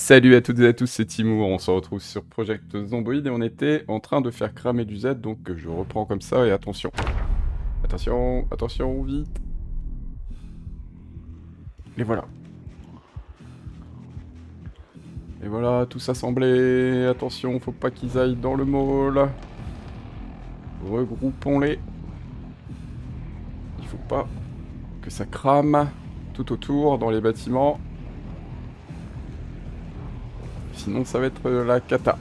Salut à toutes et à tous, c'est Timour, on se retrouve sur Project Zomboid et on était en train de faire cramer du Z, donc je reprends comme ça et attention. Attention, attention, vite. Et voilà. Et voilà, tout assemblé. Attention, faut pas qu'ils aillent dans le mall. Regroupons-les. Il faut pas que ça crame tout autour dans les bâtiments. Sinon, ça va être la cata.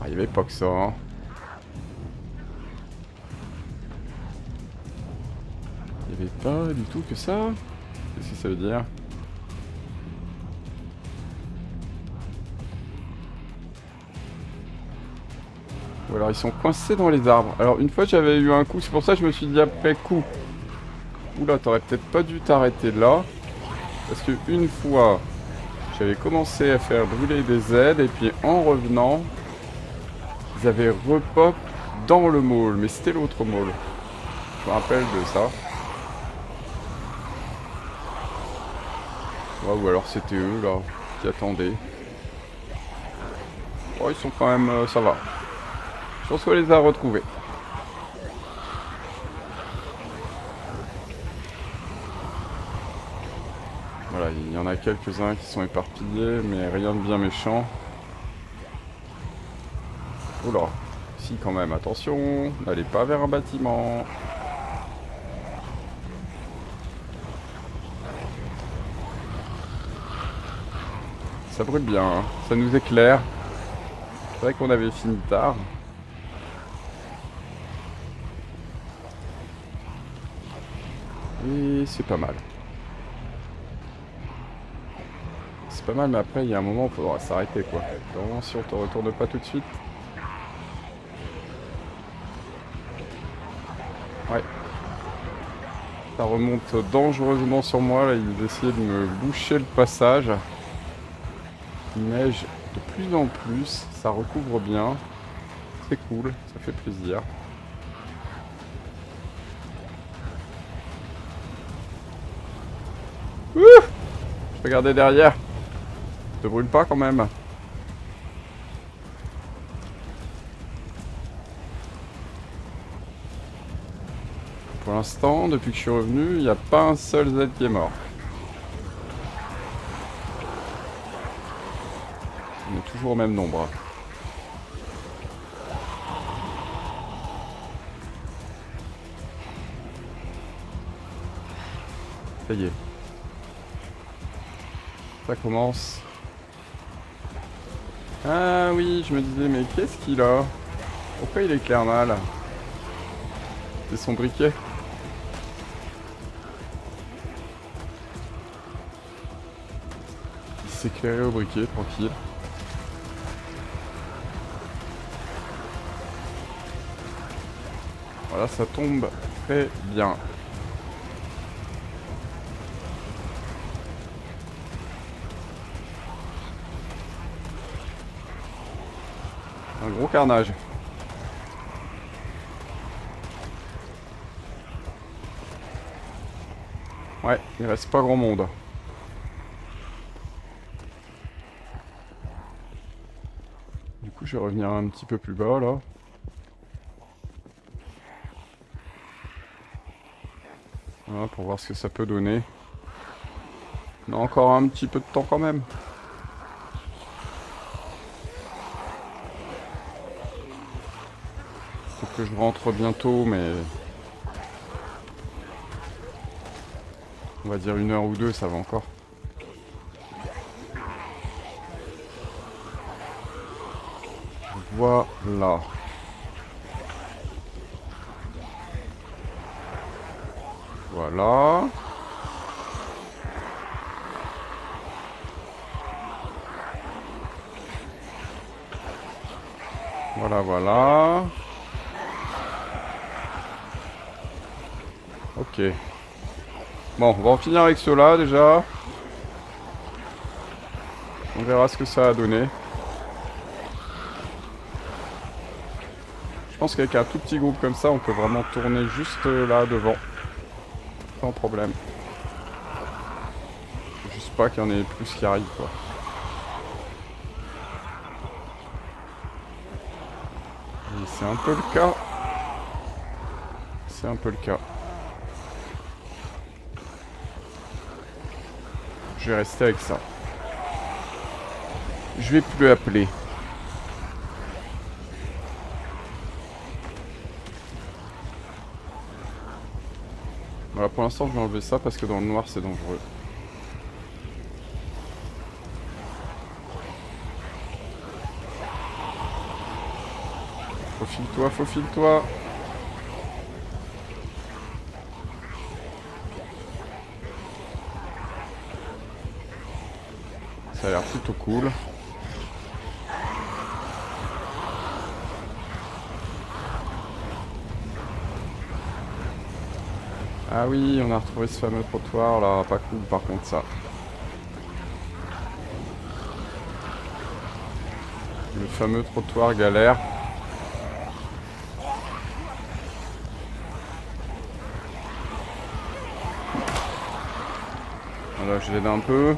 Ah, il n'y avait pas que ça. Il n'y avait pas du tout que ça. Qu'est-ce que ça veut dire? Ou alors ils sont coincés dans les arbres. Alors une fois j'avais eu un coup, c'est pour ça que je me suis dit après coup. Oula, t'aurais peut-être pas dû t'arrêter là. Parce que une fois, j'avais commencé à faire brûler des aides et puis en revenant, ils avaient repop dans le mall. Mais c'était l'autre mall. Je me rappelle de ça. ou alors c'était eux là qui attendaient. Oh, ils sont quand même... Euh, ça va. Je pense qu'on les a retrouvés. Voilà, il y en a quelques-uns qui sont éparpillés, mais rien de bien méchant. Oula, si quand même, attention, n'allez pas vers un bâtiment. Ça brûle bien, hein. ça nous éclaire. C'est vrai qu'on avait fini tard. Et c'est pas mal. Pas mal, mais après, il y a un moment où il faudra s'arrêter, quoi. si on te retourne pas tout de suite. Ouais. Ça remonte dangereusement sur moi, là. Ils essayaient de me boucher le passage. Il neige de plus en plus, ça recouvre bien. C'est cool, ça fait plaisir. Ouh Je regarder derrière. Ne brûle pas quand même. Pour l'instant, depuis que je suis revenu, il n'y a pas un seul Z qui est mort. On est toujours au même nombre. Ça y est. Ça commence. Ah oui, je me disais, mais qu'est-ce qu'il a? Pourquoi il éclaire mal C'est son briquet Il s'éclairait au briquet, tranquille. Voilà, ça tombe très bien. Un carnage. Ouais, il reste pas grand monde. Du coup, je vais revenir un petit peu plus bas là. pour voir ce que ça peut donner. On a encore un petit peu de temps quand même. Que je rentre bientôt, mais... On va dire une heure ou deux, ça va encore. Voilà. Voilà. Voilà, voilà. Bon, on va en finir avec cela déjà. On verra ce que ça a donné. Je pense qu'avec un tout petit groupe comme ça, on peut vraiment tourner juste là devant. Sans problème. pas qu'il y en ait plus qui arrivent quoi. C'est un peu le cas. C'est un peu le cas. Je vais rester avec ça. Je vais plus appeler. Voilà, pour l'instant, je vais enlever ça parce que dans le noir, c'est dangereux. Faufile-toi, faufile-toi. Ça a l'air plutôt cool. Ah oui, on a retrouvé ce fameux trottoir là, pas cool par contre ça. Le fameux trottoir galère. Voilà, je l'aide un peu.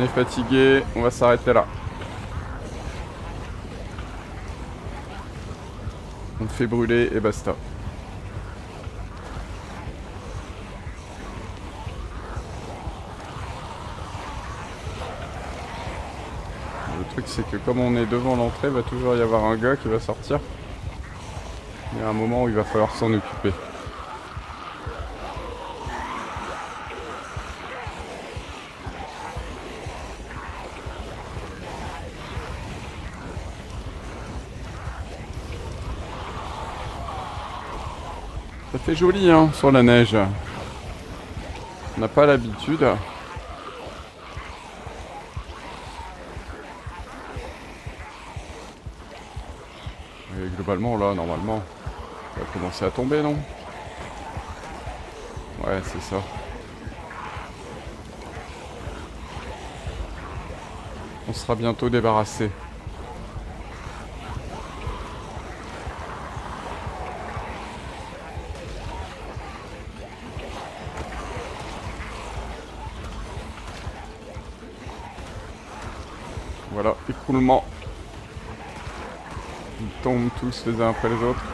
On est fatigué, on va s'arrêter là. On fait brûler et basta. Le truc c'est que comme on est devant l'entrée, va toujours y avoir un gars qui va sortir. Il y a un moment où il va falloir s'en occuper. Fait joli hein, sur la neige. On n'a pas l'habitude. Et globalement là, normalement, ça va commencer à tomber, non? Ouais, c'est ça. On sera bientôt débarrassé. Voilà, Ils tombent tous les uns après les autres.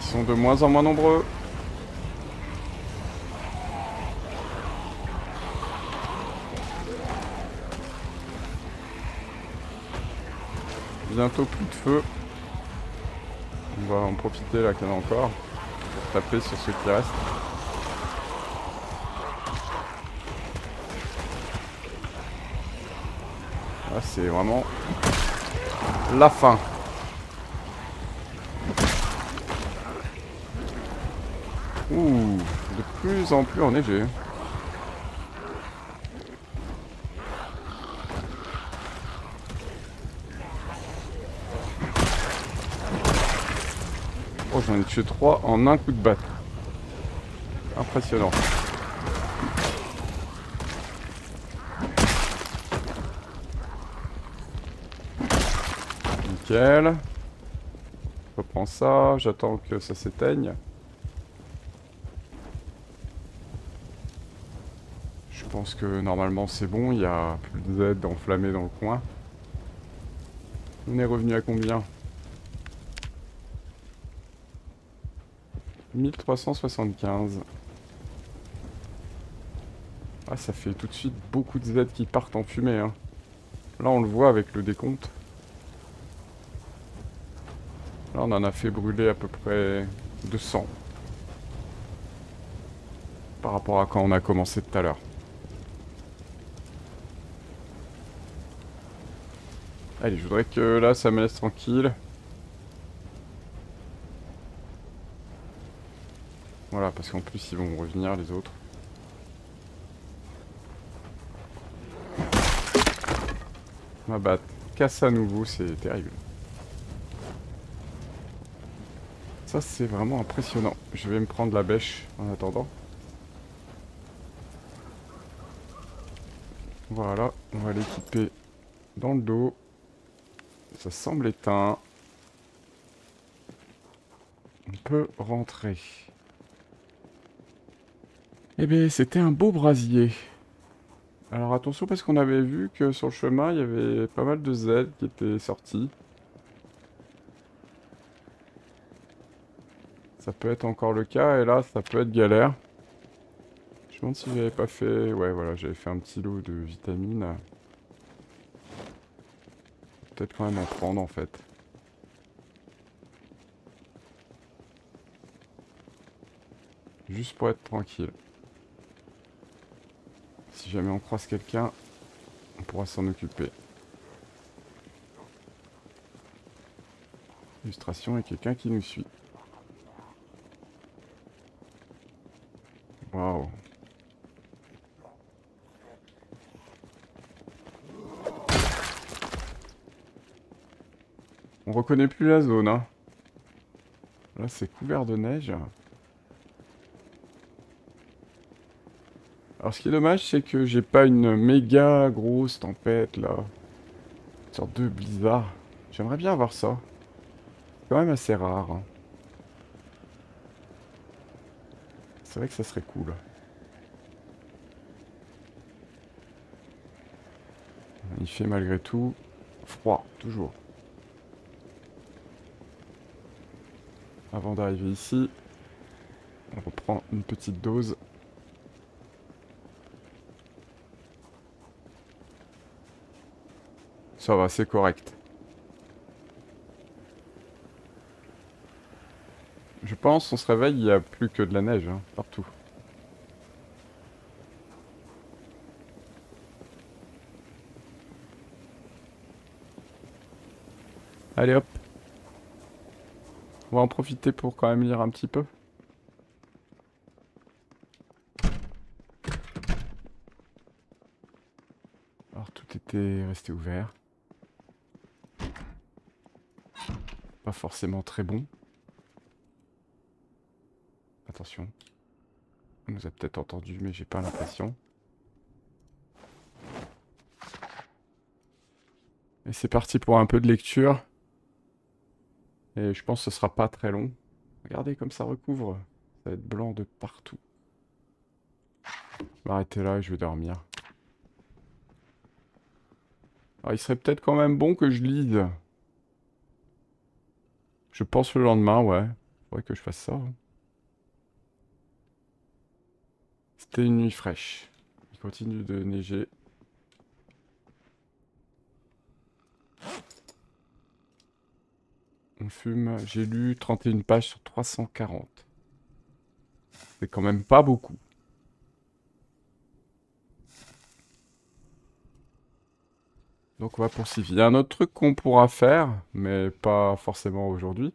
Ils sont de moins en moins nombreux. Bientôt plus de feu. On va en profiter là qu'il y en a encore taper sur ceux qui restent. Là c'est vraiment la fin. Ouh, de plus en plus enneigé. J'en ai tué 3 en un coup de batte. Impressionnant. Nickel. Je reprends ça, j'attends que ça s'éteigne. Je pense que normalement c'est bon, il y a plus de Z enflammé dans le coin. On est revenu à combien? 1375. Ah, ça fait tout de suite beaucoup de Z qui partent en fumée. Hein. Là, on le voit avec le décompte. Là, on en a fait brûler à peu près 200. Par rapport à quand on a commencé tout à l'heure. Allez, je voudrais que là, ça me laisse tranquille. Voilà, parce qu'en plus, ils vont revenir, les autres. Ah bah, casse à nouveau, c'est terrible. Ça, c'est vraiment impressionnant. Je vais me prendre la bêche en attendant. Voilà, on va l'équiper dans le dos. Ça semble éteint. On peut rentrer. Eh bien, c'était un beau brasier. Alors attention parce qu'on avait vu que sur le chemin, il y avait pas mal de Z qui étaient sortis. Ça peut être encore le cas, et là, ça peut être galère. Je me demande si j'avais pas fait... Ouais, voilà, j'avais fait un petit lot de vitamines. Peut-être quand même en prendre, en fait. Juste pour être tranquille. Si jamais on croise quelqu'un, on pourra s'en occuper. Illustration et quelqu'un qui nous suit. Waouh. On reconnaît plus la zone, hein. Là, c'est couvert de neige. Alors ce qui est dommage, c'est que j'ai pas une méga grosse tempête là. Une sorte de blizzard. J'aimerais bien avoir ça. C'est quand même assez rare. Hein. C'est vrai que ça serait cool. Il fait malgré tout froid, toujours. Avant d'arriver ici, on reprend une petite dose. Ça va, c'est correct. Je pense, on se réveille, il n'y a plus que de la neige, hein, partout. Allez hop. On va en profiter pour quand même lire un petit peu. Alors tout était resté ouvert. Pas forcément très bon. Attention. On nous a peut-être entendu, mais j'ai pas l'impression. Et c'est parti pour un peu de lecture. Et je pense que ce sera pas très long. Regardez comme ça recouvre. Ça va être blanc de partout. Je vais arrêter là et je vais dormir. Alors il serait peut-être quand même bon que je lise. Je pense le lendemain, ouais. Faudrait que je fasse ça. Hein. C'était une nuit fraîche. Il continue de neiger. On fume. J'ai lu 31 pages sur 340. C'est quand même pas beaucoup. Donc on va poursuivre. Il y a un autre truc qu'on pourra faire, mais pas forcément aujourd'hui.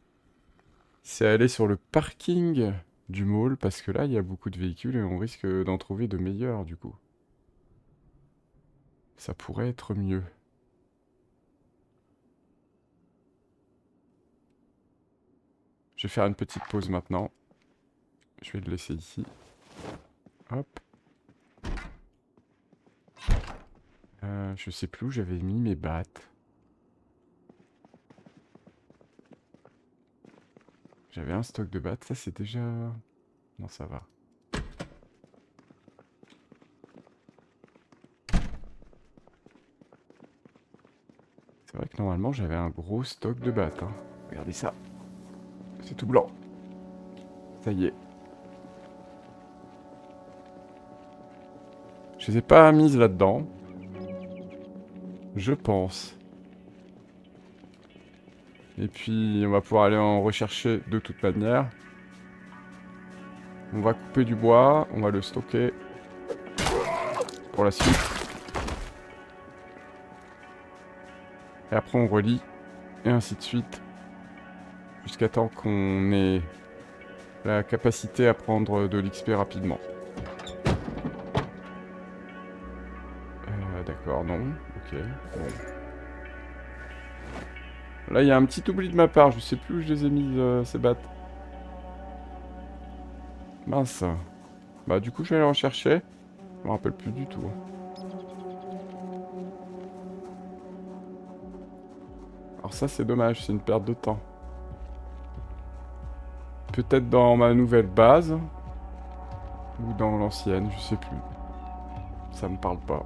C'est aller sur le parking du mall, parce que là, il y a beaucoup de véhicules et on risque d'en trouver de meilleurs, du coup. Ça pourrait être mieux. Je vais faire une petite pause maintenant. Je vais le laisser ici. Hop. Euh, je sais plus où j'avais mis mes battes. J'avais un stock de battes, ça c'est déjà... Non, ça va. C'est vrai que normalement j'avais un gros stock de battes. Hein. Regardez ça. C'est tout blanc. Ça y est. Je les ai pas mises là-dedans. Je pense. Et puis on va pouvoir aller en rechercher de toute manière. On va couper du bois, on va le stocker pour la suite. Et après on relie, et ainsi de suite. Jusqu'à temps qu'on ait la capacité à prendre de l'XP rapidement. d'accord, non. Ok, bon. Là, il y a un petit oubli de ma part. Je sais plus où je les ai mis, euh, ces battes. Mince. Bah, du coup, je vais aller en chercher. Je me rappelle plus du tout. Alors ça, c'est dommage. C'est une perte de temps. Peut-être dans ma nouvelle base. Ou dans l'ancienne, je ne sais plus. Ça me parle pas.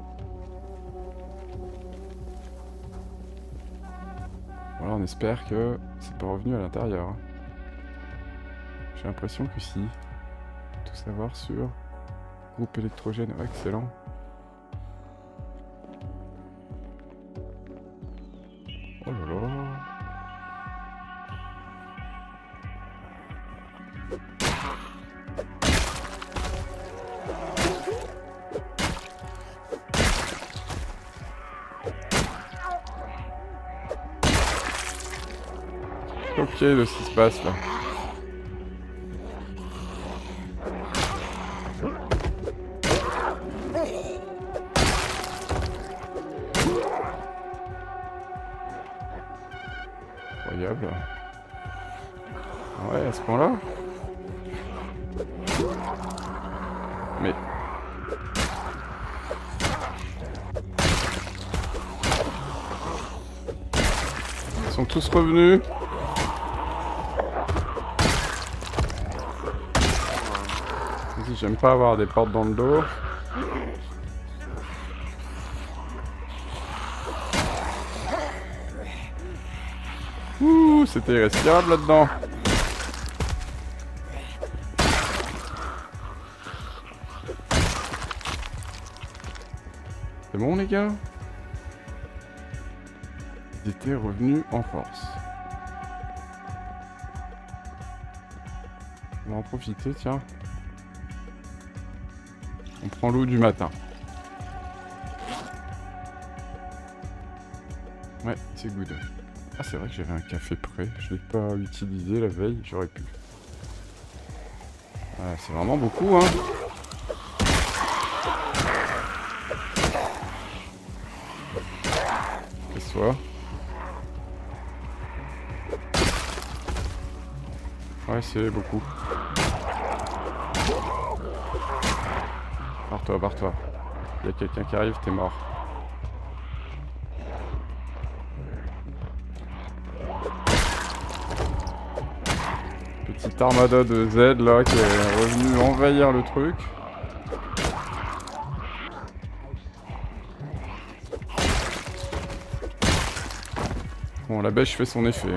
On espère que c'est pas revenu à l'intérieur. J'ai l'impression que si. Tout savoir sur groupe électrogène, excellent. De ce qui se passe là. Incroyable. Ouais, à ce point-là Mais... Ils sont tous revenus J'aime pas avoir des portes dans le dos. Ouh, c'était irrespirable là-dedans. C'est bon les gars? Ils étaient revenus en force. On va en profiter, tiens. On prend l'eau du matin. Ouais, c'est good. Ah, c'est vrai que j'avais un café prêt. Je l'ai pas utilisé la veille, j'aurais pu. Ouais, c'est vraiment beaucoup, hein. Qu'est-ce que Ouais, c'est beaucoup. Barre-toi, barre-toi. Il y a quelqu'un qui arrive, t'es mort. Petite armada de Z là qui est revenu envahir le truc. Bon, la bêche fait son effet.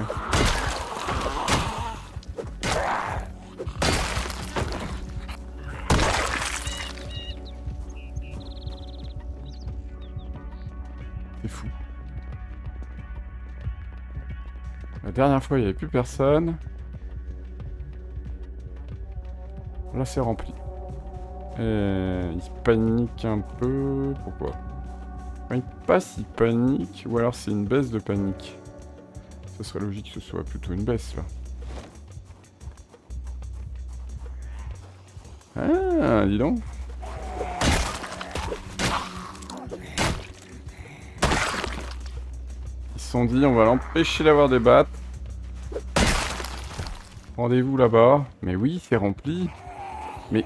Dernière fois, il n'y avait plus personne. Là, c'est rempli. Et il panique un peu. Pourquoi? Il passe, il panique. Ou alors c'est une baisse de panique. Ce serait logique que ce soit plutôt une baisse, là. Ah, dis donc. Ils se sont dit, on va l'empêcher d'avoir des battes. Rendez-vous là-bas. Mais oui, c'est rempli. Mais...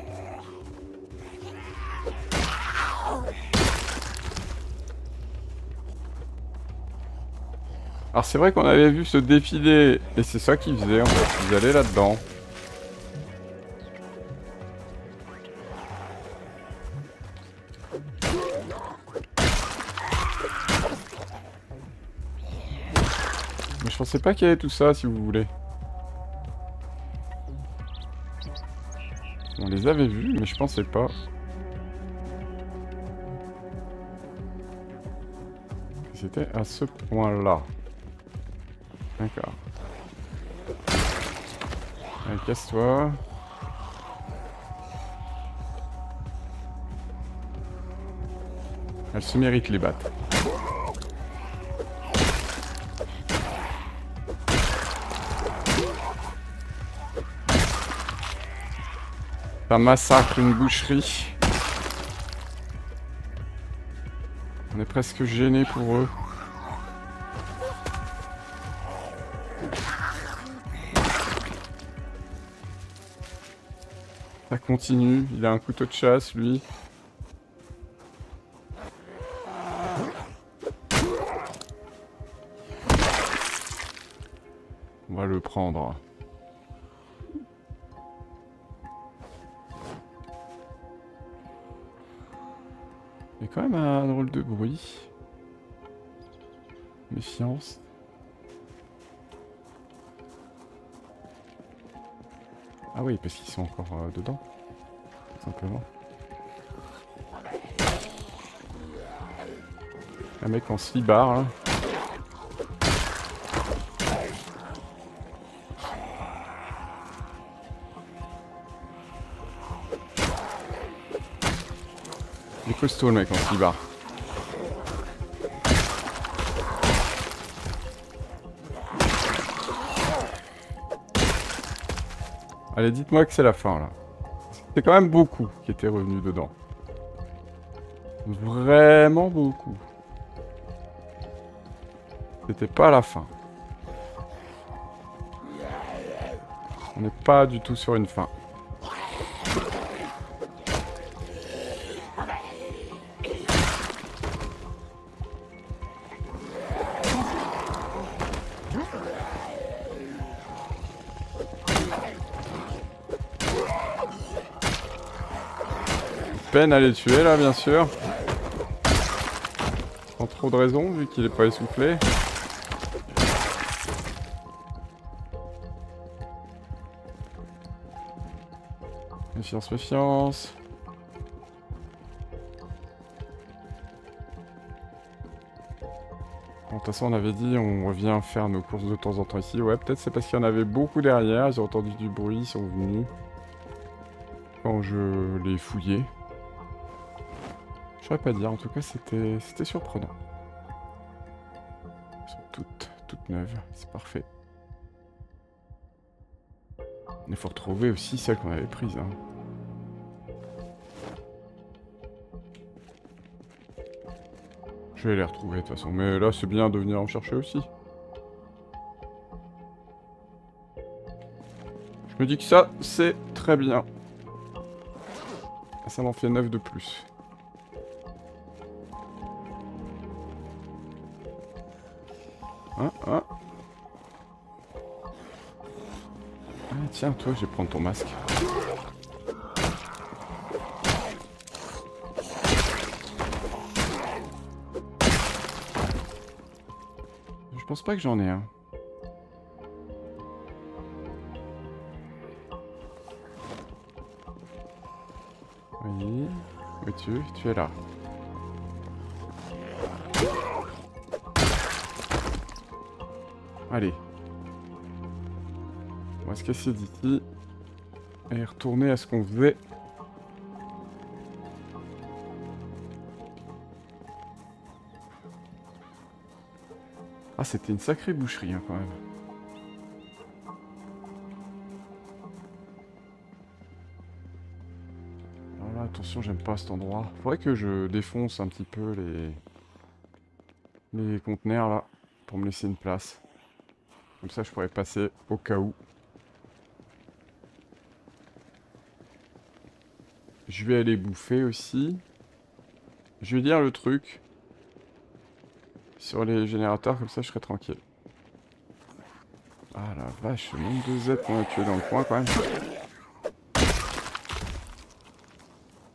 Alors c'est vrai qu'on avait vu ce défilé, et c'est ça qu'ils faisaient en fait, ils allaient là-dedans. Mais je pensais pas qu'il y avait tout ça, si vous voulez. On les avait vus, mais je pensais pas. C'était à ce point-là. D'accord. Allez, casse-toi. Elle se mérite les battes. Massacre une boucherie. On est presque gêné pour eux. Ça continue, il a un couteau de chasse lui. prendre. Il y a quand même un drôle de bruit. Méfiance. Ah oui, parce qu'ils sont encore euh, dedans. Tout simplement. Un mec en slibard là. Il est costaud le mec en slibard. Allez, dites-moi que c'est la fin, là. C'est quand même beaucoup qui étaient revenus dedans. Vraiment beaucoup. C'était pas la fin. On n'est pas du tout sur une fin. Peine à les tuer là bien sûr. Sans trop de raison vu qu'il est pas essoufflé. Méfiance, méfiance. Bon, de toute façon, on avait dit on revient faire nos courses de temps en temps ici. Ouais, peut-être c'est parce qu'il y en avait beaucoup derrière. J'ai entendu du bruit, ils sont venus. Quand je les fouillais. Je saurais pas dire, en tout cas c'était surprenant. Elles sont toutes, toutes neuves, c'est parfait. Il faut retrouver aussi celles qu'on avait prises. Hein. Je vais les retrouver de toute façon, mais là c'est bien de venir en chercher aussi. Je me dis que ça, c'est très bien. Ça m'en fait 9 de plus. Ah, ah. Ah tiens, toi, je vais prendre ton masque. Je pense pas que j'en ai un. Oui. Es-tu Tu es là. Allez. On va se casser d'ici. Et retourner à ce qu'on faisait. Ah, c'était une sacrée boucherie, hein, quand même. Alors là, attention, j'aime pas cet endroit. Faudrait que je défonce un petit peu les... Les conteneurs, là, pour me laisser une place. Comme ça, je pourrais passer au cas où. Je vais aller bouffer aussi. Je vais dire le truc. Sur les générateurs, comme ça, je serai tranquille. Ah la vache, le nombre de Z qu'on a tué dans le coin, quand même.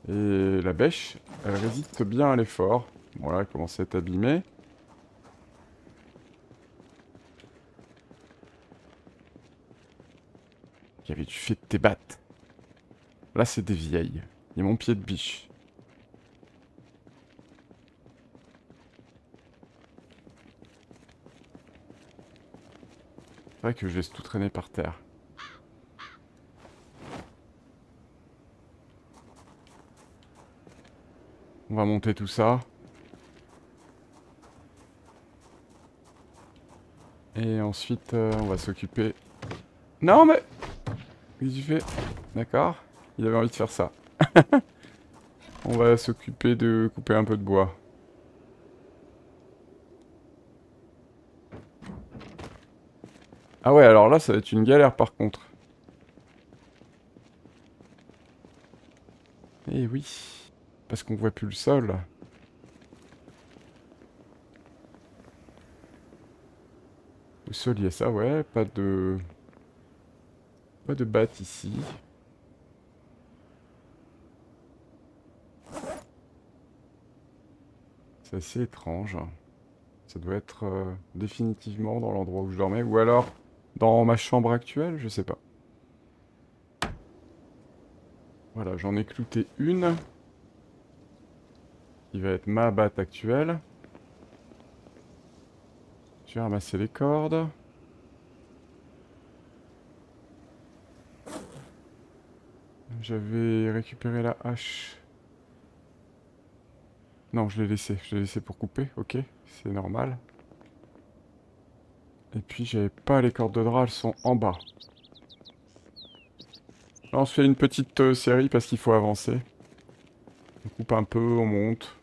Et la bêche, elle résiste bien à l'effort. Bon là, elle commence à être abîmée. Qu'avais-tu fait de tes battes Là, c'est des vieilles. A mon pied de biche. C'est vrai que je laisse tout traîner par terre. On va monter tout ça. Et ensuite, euh, on va s'occuper... Non, mais... Qu'est-ce que tu fais D'accord. Il avait envie de faire ça. On va s'occuper de couper un peu de bois. Ah ouais, alors là, ça va être une galère par contre. Eh oui. Parce qu'on voit plus le sol. Le sol, il y a ça, ouais. Pas de... Pas de batte ici? C'est assez étrange. Ça doit être euh, définitivement dans l'endroit où je dormais. Ou alors dans ma chambre actuelle, je sais pas. Voilà, j'en ai clouté une. Qui va être ma batte actuelle. Je vais ramasser les cordes. J'avais récupéré la hache. Non, je l'ai laissé. Je l'ai laissé pour couper. Ok, c'est normal. Et puis, j'avais pas les cordes de drap. Elles sont en bas. Là, on se fait une petite euh, série parce qu'il faut avancer. On coupe un peu, on monte.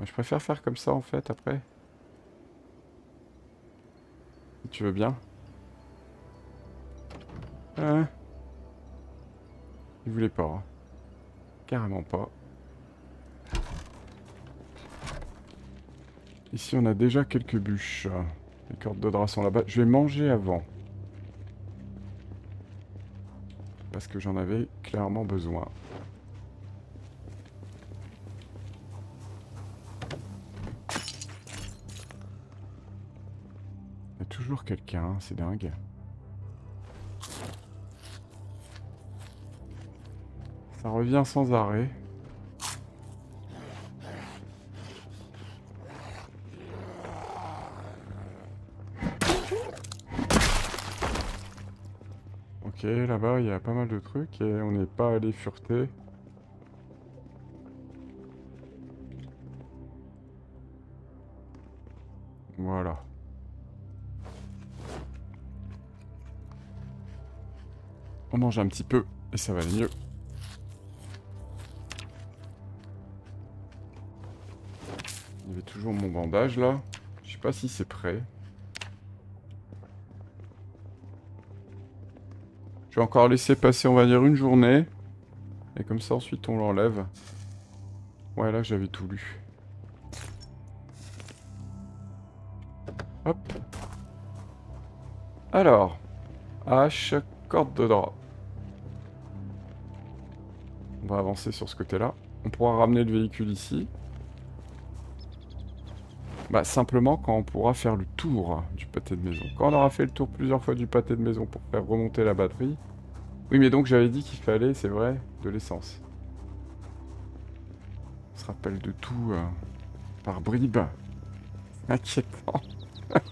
Je préfère faire comme ça, en fait, après. Si tu veux bien. Hein Il voulait pas. Hein. Carrément pas. Ici, on a déjà quelques bûches. Les cordes de drap sont là-bas. Je vais manger avant. Parce que j'en avais clairement besoin. Il y a toujours quelqu'un, c'est dingue. Ça revient sans arrêt. Ok, là-bas il y a pas mal de trucs et on n'est pas allé fureter. Voilà. On mange un petit peu et ça va aller mieux. Mon bandage là. Je sais pas si c'est prêt. Je vais encore laisser passer, on va dire, une journée. Et comme ça, ensuite, on l'enlève. Ouais, là, j'avais tout lu. Hop. Alors. H, corde de drap. On va avancer sur ce côté-là. On pourra ramener le véhicule ici. Bah simplement quand on pourra faire le tour du pâté de maison. Quand on aura fait le tour plusieurs fois du pâté de maison pour faire remonter la batterie. Oui mais donc j'avais dit qu'il fallait, c'est vrai, de l'essence. On se rappelle de tout euh, par bribes. Inquiétant.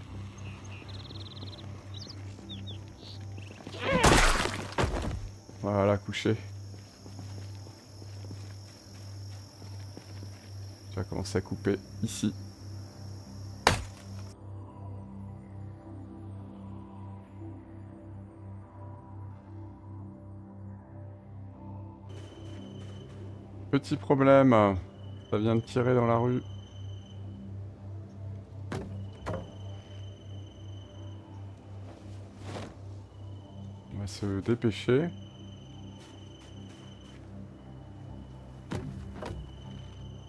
voilà, couché. Tu vas commencer à couper ici. Petit problème. Ça vient de tirer dans la rue. On va se dépêcher.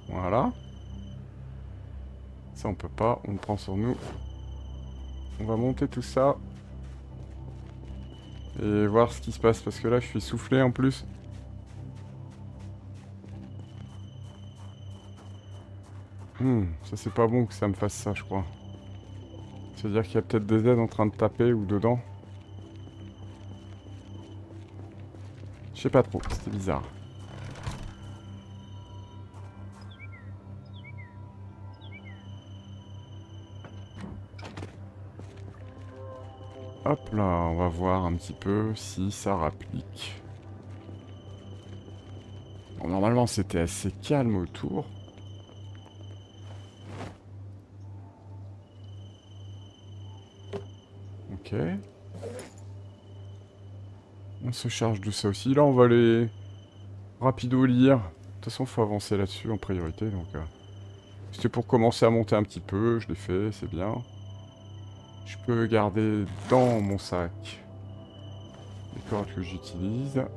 Voilà. Ça on peut pas, on le prend sur nous. On va monter tout ça. Et voir ce qui se passe parce que là je suis soufflé en plus. Hmm, ça c'est pas bon que ça me fasse ça, je crois. C'est-à-dire qu'il y a peut-être des aides en train de taper ou dedans. Je sais pas trop, c'était bizarre. Hop là, on va voir un petit peu si ça rapplique. normalement c'était assez calme autour. On se charge de ça aussi. Là, on va aller rapido lire. De toute façon, faut avancer là-dessus en priorité. Donc, euh, C'était pour commencer à monter un petit peu. Je l'ai fait, c'est bien. Je peux garder dans mon sac les cordes que j'utilise. Là,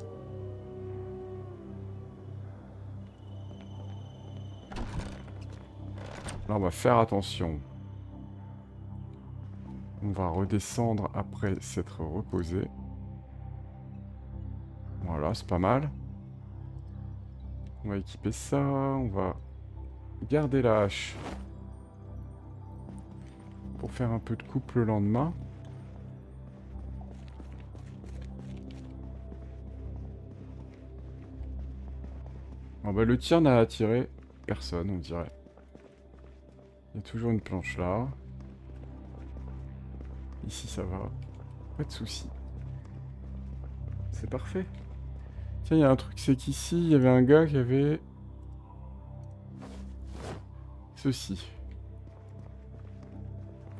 on va faire attention. On va redescendre après s'être reposé. Voilà, c'est pas mal. On va équiper ça, on va garder la hache pour faire un peu de coupe le lendemain. Ah bah le tir n'a attiré personne, on dirait. Il y a toujours une planche là. Ici ça va. Pas de soucis. C'est parfait. Tiens, il y a un truc, c'est qu'ici, il y avait un gars qui avait... Ceci.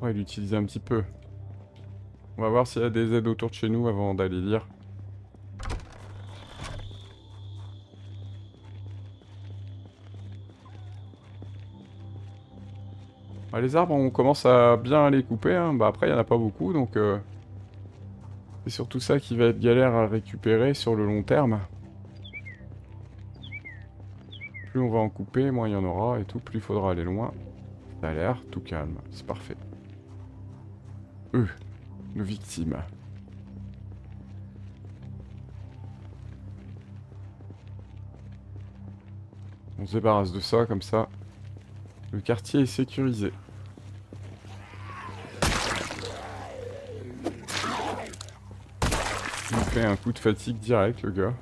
On va l'utiliser un petit peu. On va voir s'il y a des aides autour de chez nous avant d'aller lire. Bah, les arbres, on commence à bien les couper. Hein. Bah, après, il n'y en a pas beaucoup, donc... Euh, c'est surtout ça qui va être galère à récupérer sur le long terme. Plus on va en couper, moins il y en aura et tout, plus il faudra aller loin. Ça a l'air tout calme, c'est parfait. Eux, nos victimes. On se débarrasse de ça, comme ça. Le quartier est sécurisé. Il fait un coup de fatigue direct, le gars.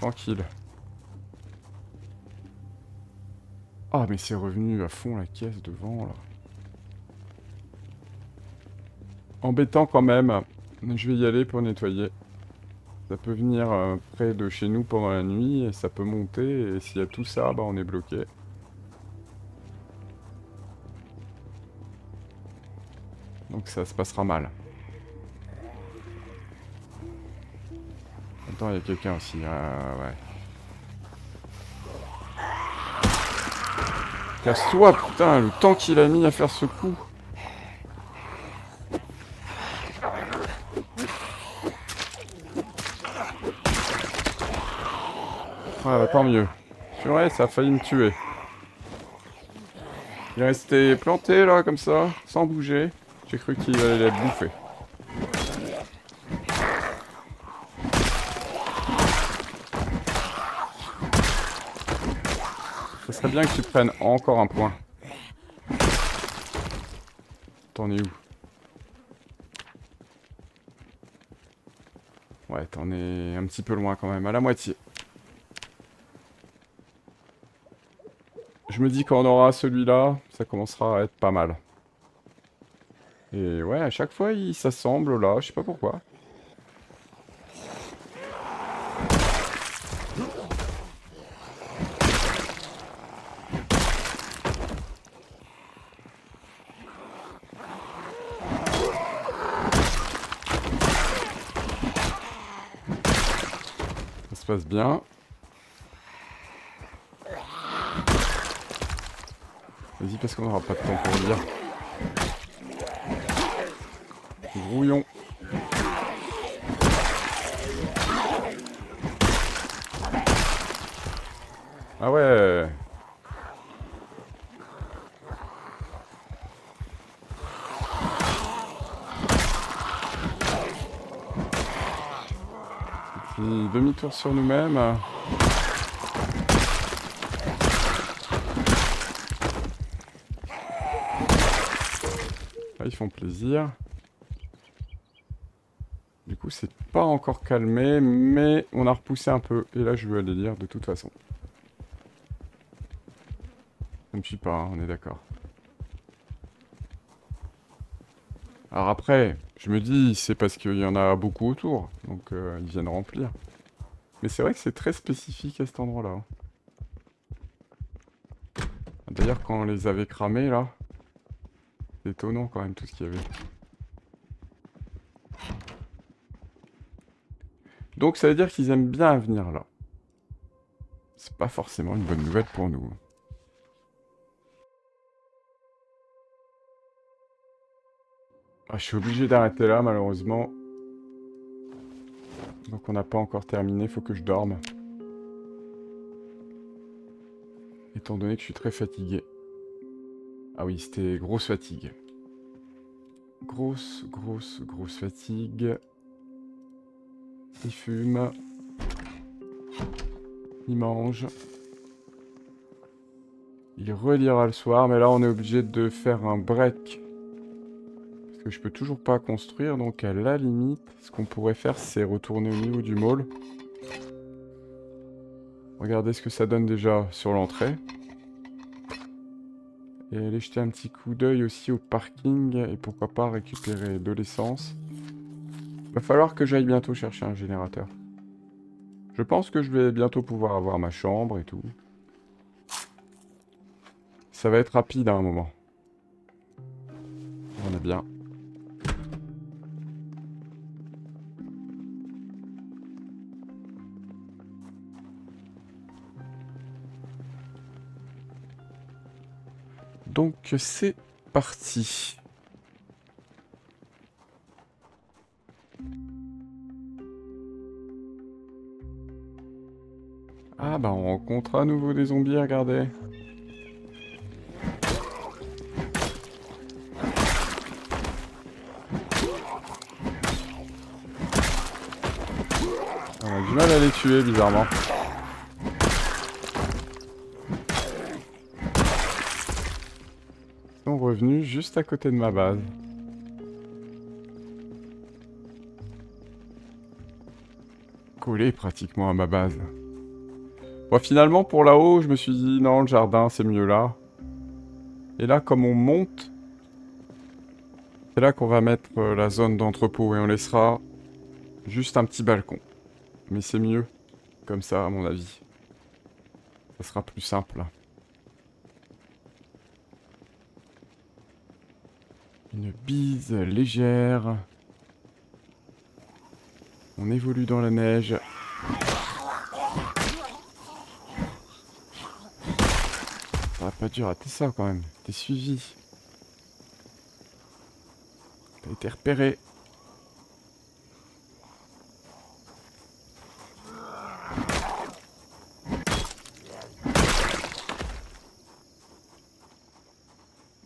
Tranquille. Ah, mais c'est revenu à fond la caisse devant, là. Embêtant quand même. Je vais y aller pour nettoyer. Ça peut venir euh, près de chez nous pendant la nuit et ça peut monter. Et s'il y a tout ça, bah on est bloqué. Ça se passera mal. Attends, il y a quelqu'un aussi. Ah, ouais. Casse-toi, putain, le temps qu'il a mis à faire ce coup. Ouais, bah, tant mieux. vrai, ça a failli me tuer. Il est resté planté là, comme ça, sans bouger. J'ai cru qu'il allait être bouffé. Ce serait bien que tu prennes encore un point. T'en es où? Ouais, t'en es un petit peu loin quand même, à la moitié. Je me dis qu'on aura celui-là, ça commencera à être pas mal. Et ouais, à chaque fois, il s'assemble là, je sais pas pourquoi. Ça se passe bien. Vas-y parce qu'on n'aura pas de temps pour lire. Ah ouais. Demi-tour sur nous-mêmes. Ah, ils font plaisir c'est pas encore calmé, mais on a repoussé un peu. Et là, je veux aller lire de toute façon. Ça ne suit pas, hein, on est d'accord. Alors après, je me dis, c'est parce qu'il y en a beaucoup autour. Donc, euh, ils viennent remplir. Mais c'est vrai que c'est très spécifique à cet endroit-là. Hein. D'ailleurs, quand on les avait cramés, là... C'est étonnant quand même, tout ce qu'il y avait. Donc ça veut dire qu'ils aiment bien venir là. C'est pas forcément une bonne nouvelle pour nous. Ah, je suis obligé d'arrêter là malheureusement. Donc on n'a pas encore terminé, faut que je dorme. Étant donné que je suis très fatigué. Ah oui, c'était grosse fatigue. Grosse, grosse, grosse fatigue. Il fume. Il mange. Il relira le soir, mais là on est obligé de faire un break. Parce que je peux toujours pas construire, donc à la limite, ce qu'on pourrait faire c'est retourner au niveau du mall. Regardez ce que ça donne déjà sur l'entrée. Et aller jeter un petit coup d'œil aussi au parking et pourquoi pas récupérer de l'essence. Va falloir que j'aille bientôt chercher un générateur. Je pense que je vais bientôt pouvoir avoir ma chambre et tout. Ça va être rapide à un moment. On est bien. Donc c'est parti. Ah bah on rencontre à nouveau des zombies, regardez. On a du mal à les tuer bizarrement. Ils sont revenus juste à côté de ma base. Collé pratiquement à ma base. Finalement, pour là-haut, je me suis dit, non, le jardin, c'est mieux là. Et là, comme on monte, c'est là qu'on va mettre euh, la zone d'entrepôt et on laissera juste un petit balcon. Mais c'est mieux, comme ça, à mon avis. Ça sera plus simple. Une bise légère. On évolue dans la neige. Ça pas dû rater ça quand même. T'es suivi. T'as été repéré.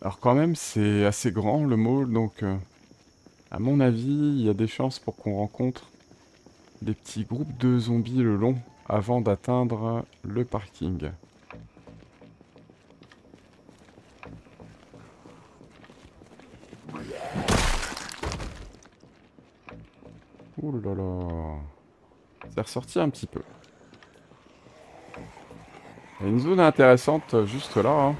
Alors quand même, c'est assez grand le mall, donc euh, à mon avis, il y a des chances pour qu'on rencontre des petits groupes de zombies le long avant d'atteindre le parking. C'est ressorti un petit peu. Il y a une zone intéressante juste là. Hein.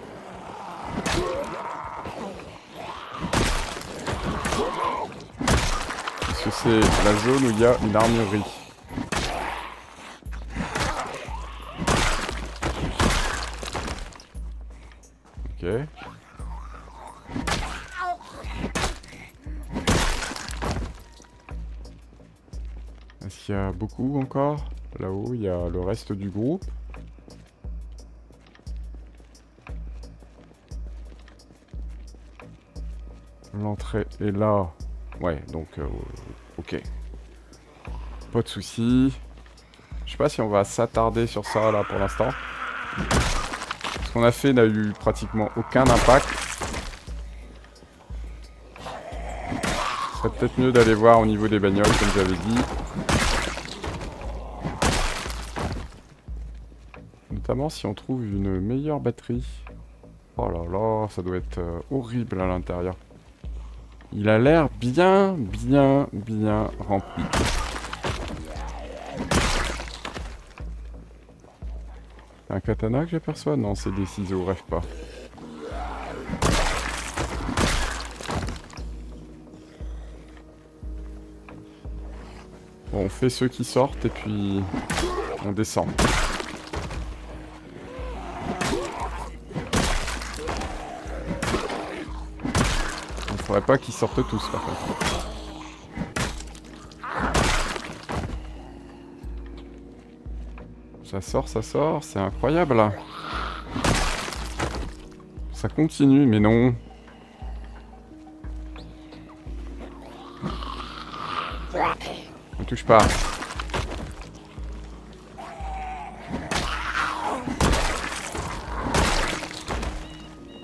Parce que c'est la zone où il y a une armurerie. Est-ce qu'il y a beaucoup encore Là-haut, il y a le reste du groupe. L'entrée est là. Ouais, donc, euh, ok. Pas de soucis. Je sais pas si on va s'attarder sur ça, là, pour l'instant. Ce qu'on a fait n'a eu pratiquement aucun impact. Ce serait peut-être mieux d'aller voir au niveau des bagnoles, comme j'avais dit. Si on trouve une meilleure batterie. Oh là là, ça doit être euh, horrible à l'intérieur. Il a l'air bien, bien, bien rempli. Un katana que j'aperçois? Non, c'est des ciseaux, rêve pas. Bon, on fait ceux qui sortent et puis on descend. Faudrait pas qu'ils sortent tous par contre. Ça sort, ça sort, c'est incroyable là. Ça continue, mais non. Ne touche pas.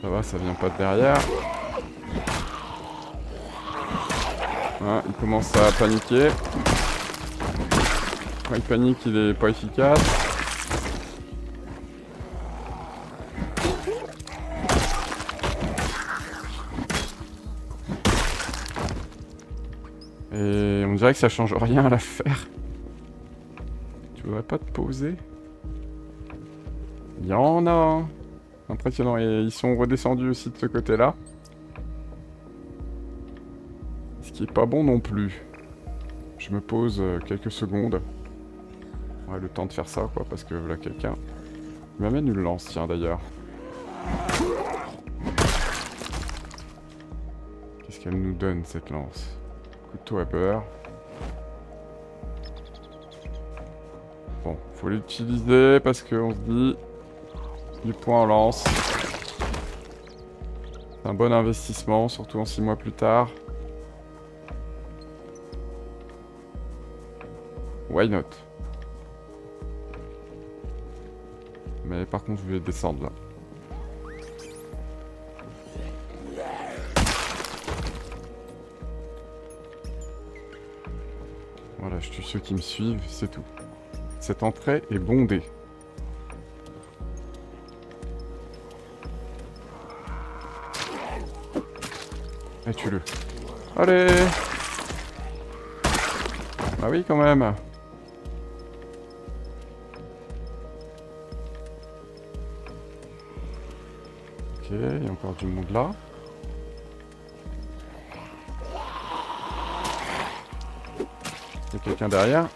va, ça vient pas de derrière. Ah, il commence à paniquer. Quand il panique, il est pas efficace. Et on dirait que ça change rien à l'affaire. Tu voudrais pas te poser? Il y en a Impressionnant. Et ils sont redescendus aussi de ce côté-là. Qui est pas bon non plus. Je me pose euh, quelques secondes. Ouais, le temps de faire ça, quoi, parce que là, quelqu'un... Il m'amène une lance, tiens, d'ailleurs. Qu'est-ce qu'elle nous donne, cette lance? Couteau à beurre. Bon, faut l'utiliser parce qu'on se dit... Du point en lance. C'est un bon investissement, surtout en 6 mois plus tard. Why not? Mais par contre, je vais descendre là. Voilà, je tue ceux qui me suivent, c'est tout. Cette entrée est bondée. Et tue-le. Allez Bah oui, quand même encore du monde là. Il y a quelqu'un derrière.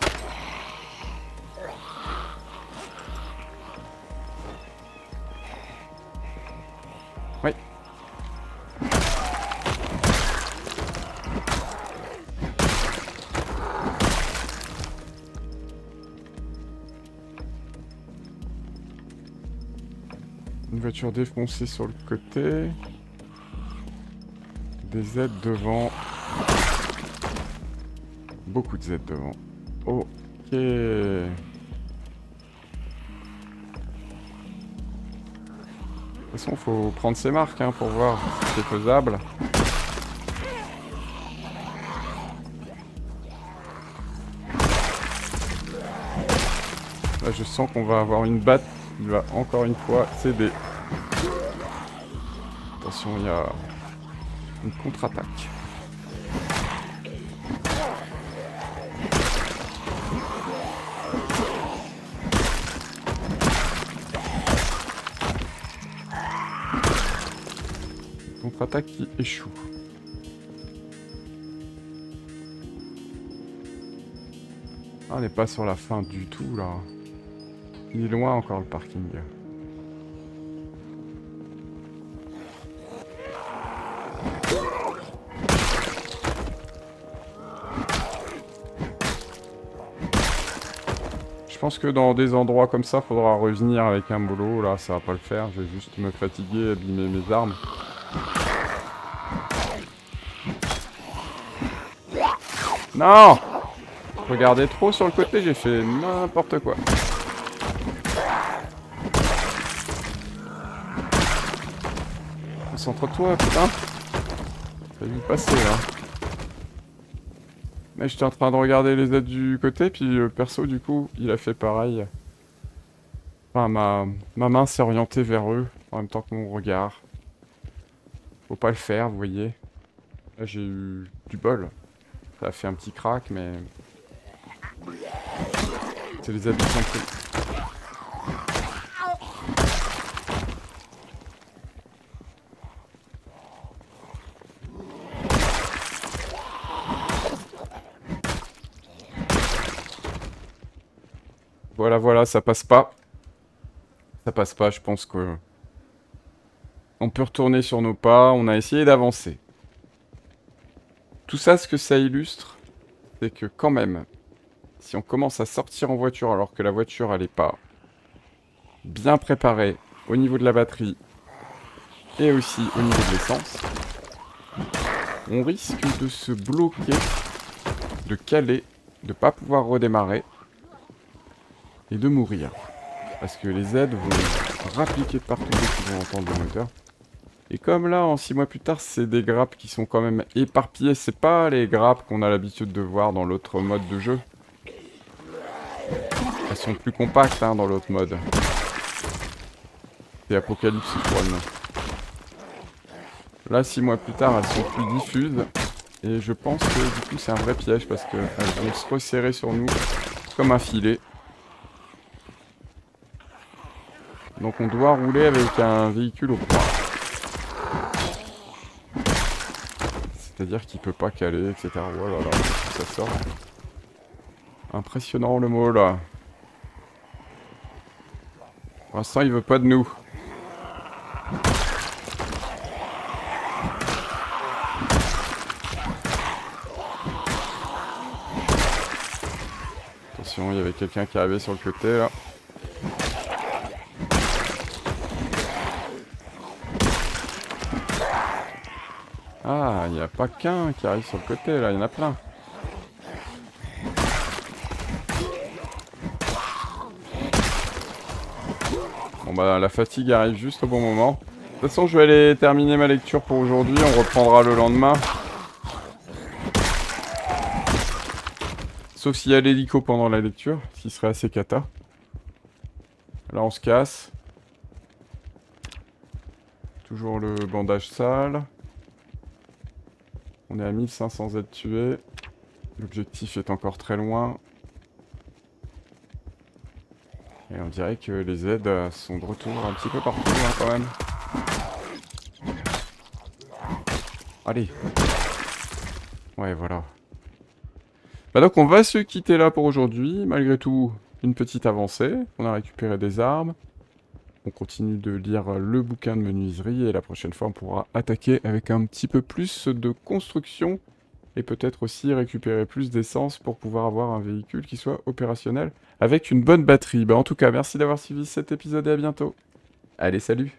Voiture défoncée sur le côté. Des aides devant. Beaucoup de Z devant. Ok. De toute façon, faut prendre ses marques hein, pour voir si c'est faisable. Là, je sens qu'on va avoir une batte il va encore une fois céder. Il y a une contre-attaque. Contre-attaque qui échoue. Ah, on n'est pas sur la fin du tout là. Il est loin encore le parking. Pense que dans des endroits comme ça, faudra revenir avec un boulot. Là, ça va pas le faire. Je vais juste me fatiguer, abîmer mes armes. Non Regardez trop sur le côté, j'ai fait n'importe quoi. Concentre-toi, putain. T'as vu passer, là. J'étais en train de regarder les aides du côté, puis le perso, du coup, il a fait pareil. Enfin, ma, ma main s'est orientée vers eux, en même temps que mon regard. Faut pas le faire, vous voyez. Là, j'ai eu du bol. Ça a fait un petit crack, mais... C'est les habits Voilà, voilà, ça passe pas. Ça passe pas, je pense que... On peut retourner sur nos pas, on a essayé d'avancer. Tout ça, ce que ça illustre, c'est que quand même, si on commence à sortir en voiture alors que la voiture, elle est pas bien préparée au niveau de la batterie et aussi au niveau de l'essence, on risque de se bloquer, de caler, de pas pouvoir redémarrer et de mourir. Parce que les aides vont rappliquer de partout dès qu'ils vont entendre le moteur. Et comme là, en 6 mois plus tard, c'est des grappes qui sont quand même éparpillées. C'est pas les grappes qu'on a l'habitude de voir dans l'autre mode de jeu. Elles sont plus compactes hein, dans l'autre mode. C'est Apocalypse One. Là, 6 mois plus tard, elles sont plus diffuses. Et je pense que du coup, c'est un vrai piège parce qu'elles vont se resserrer sur nous comme un filet. Donc on doit rouler avec un véhicule au point. C'est-à-dire qu'il peut pas caler, etc. Voilà, ça sort. Impressionnant le mot là. Pour l'instant, il veut pas de nous. Attention, il y avait quelqu'un qui arrivait sur le côté là. Ah, il n'y a pas qu'un qui arrive sur le côté, là, il y en a plein. Bon bah la fatigue arrive juste au bon moment. De toute façon je vais aller terminer ma lecture pour aujourd'hui, on reprendra le lendemain. Sauf s'il y a l'hélico pendant la lecture, ce qui serait assez cata. Là on se casse. Toujours le bandage sale. On est à 1500 Z tués. L'objectif est encore très loin. Et on dirait que les aides sont de retour un petit peu partout hein, quand même. Allez. Ouais, voilà. Bah donc on va se quitter là pour aujourd'hui. Malgré tout, une petite avancée. On a récupéré des armes. On continue de lire le bouquin de menuiserie et la prochaine fois on pourra attaquer avec un petit peu plus de construction et peut-être aussi récupérer plus d'essence pour pouvoir avoir un véhicule qui soit opérationnel avec une bonne batterie. Bah en tout cas, merci d'avoir suivi cet épisode et à bientôt. Allez, salut